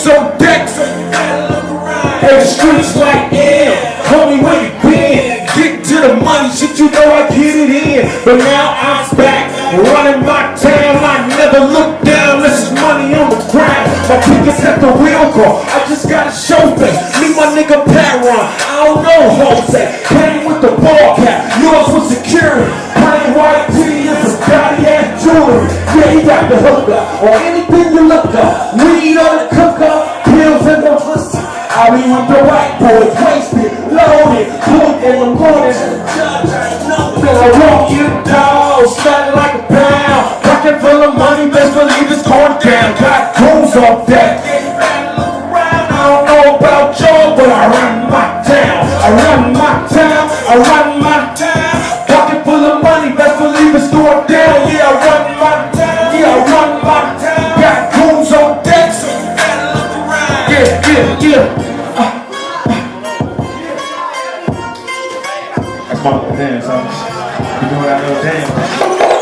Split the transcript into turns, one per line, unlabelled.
so around. Hey, the streets like yeah, homie, where you been? Get to the money, shit, you know I get it in. But now I'm back, running my town. I never look down, this is money on the ground. My tickets at the wheel car, I just gotta show things. Me, my nigga Pat Ron, I don't know Jose. Came with the ball cap, yours was security. Plain white tee and some gaudy ass jewelry. Yeah, he got the hook up, or anything you look up. I with the white boys, wasted, loaded, put in the. Then I walk you down, smelling like a pound. Pocket full of money, best believe it's going down. Got goons up deck. I don't know about y'all, but I run my town. I run my town. I run Yeah, yeah, yeah. That's my little dance, huh? You doing that little dance?